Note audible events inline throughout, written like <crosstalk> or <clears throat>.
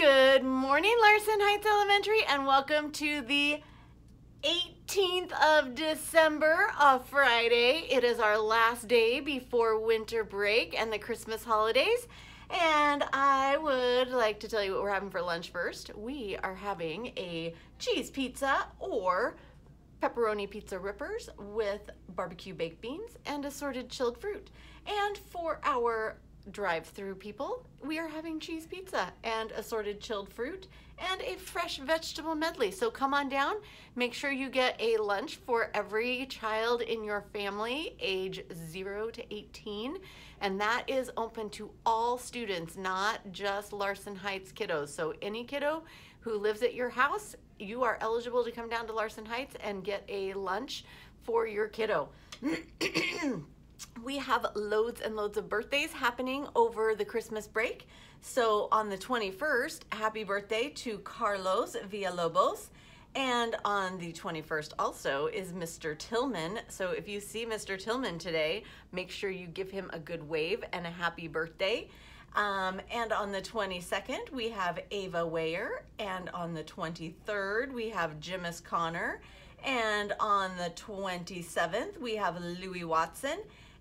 Good morning, Larson Heights Elementary, and welcome to the 18th of December, a Friday. It is our last day before winter break and the Christmas holidays. And I would like to tell you what we're having for lunch first. We are having a cheese pizza or pepperoni pizza rippers with barbecue baked beans and assorted chilled fruit. And for our drive-through people, we are having cheese pizza and assorted chilled fruit and a fresh vegetable medley. So come on down, make sure you get a lunch for every child in your family age 0 to 18 and that is open to all students, not just Larson Heights kiddos. So any kiddo who lives at your house, you are eligible to come down to Larson Heights and get a lunch for your kiddo. <clears throat> we have loads and loads of birthdays happening over the Christmas break. So on the 21st, happy birthday to Carlos Villalobos. And on the 21st also is Mr. Tillman. So if you see Mr. Tillman today, make sure you give him a good wave and a happy birthday. Um, and on the 22nd, we have Ava Weyer. And on the 23rd, we have Jimis Connor. And on the 27th, we have Louis Watson.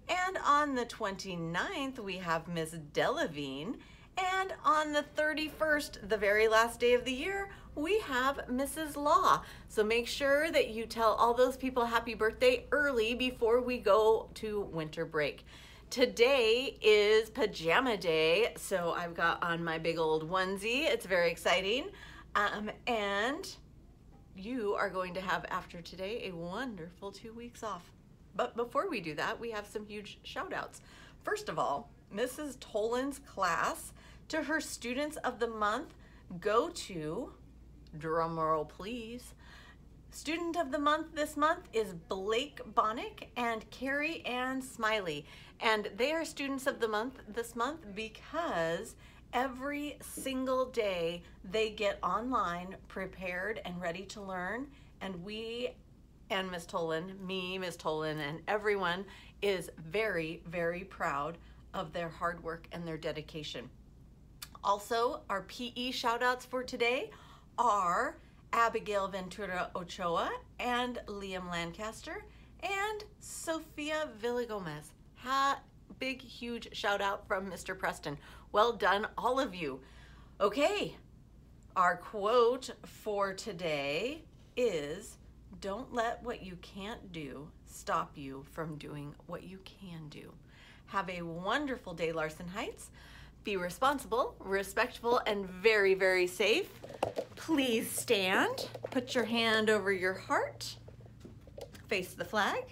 And on the 29th, we have Miss Delavine. And on the 31st, the very last day of the year, we have Mrs. Law. So make sure that you tell all those people happy birthday early before we go to winter break. Today is pajama day, so I've got on my big old onesie. It's very exciting. Um, and you are going to have, after today, a wonderful two weeks off. But before we do that, we have some huge shout outs. First of all, Mrs. Tolan's class to her students of the month go to, drumroll please, Student of the month this month is Blake Bonnick and Carrie Ann Smiley. And they are students of the month this month because every single day they get online prepared and ready to learn. And we and Miss Tolan, me, Miss Tolan, and everyone is very, very proud of their hard work and their dedication. Also, our PE shout outs for today are Abigail Ventura Ochoa and Liam Lancaster and Sophia Villagomez. Ha big, huge shout out from Mr. Preston. Well done, all of you. Okay, our quote for today is don't let what you can't do stop you from doing what you can do. Have a wonderful day, Larson Heights. Be responsible, respectful, and very, very safe. Please stand. Put your hand over your heart. Face the flag.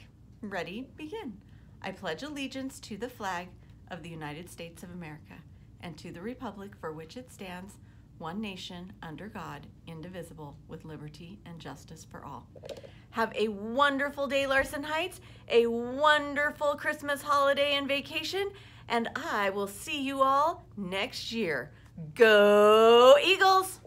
Ready, begin. I pledge allegiance to the flag of the United States of America and to the republic for which it stands, one nation, under God, indivisible, with liberty and justice for all. Have a wonderful day, Larson Heights, a wonderful Christmas holiday and vacation, and I will see you all next year. Go Eagles!